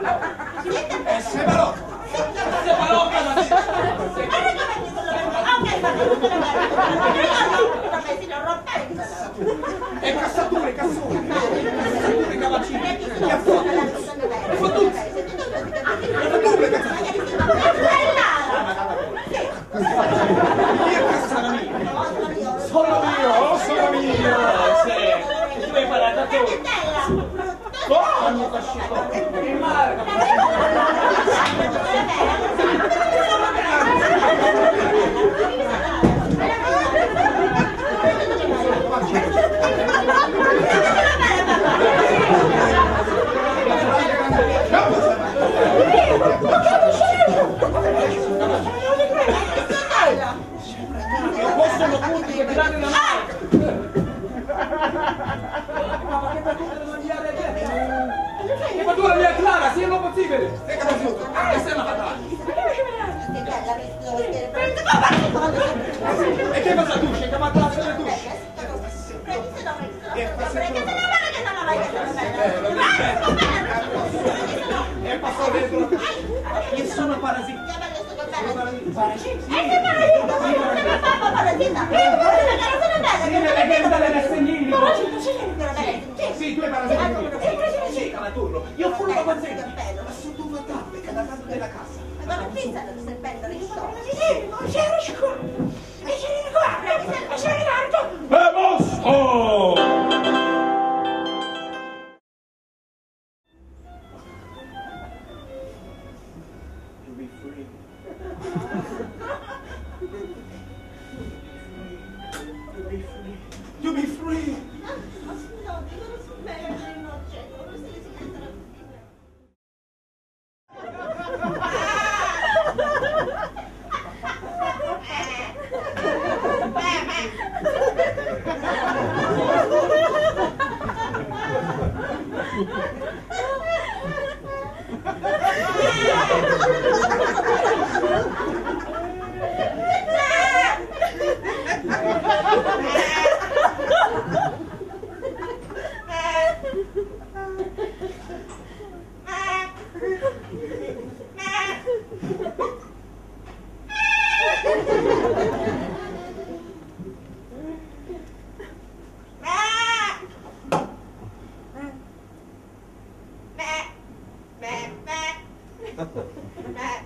Separata. Se balocca la È cassature, cassone. Cassature, cavaccini. Che ha fatto? Ha fatto tutto. Ha fatto tutto le cassature. Chi è cassata mia? Sono io, sono io. Sì. Tu hai imparato tu. Primeiro. Ah, sei una patata. E che cosa tu? Sei chiamato la sera tu? E passò dentro. Io sono parasita. Delle segnini. Sì, tu hai parasita. Sì, alla turno. Io furbo con te. Ma sono due tappe Ma non pensate. Yeah. ba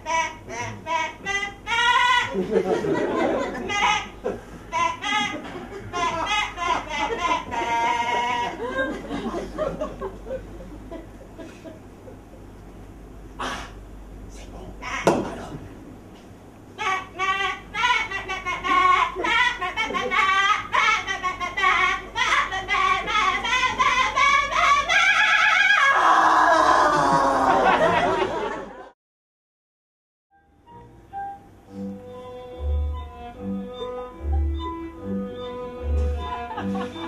ba ba ba ba ba. Ha ha ha!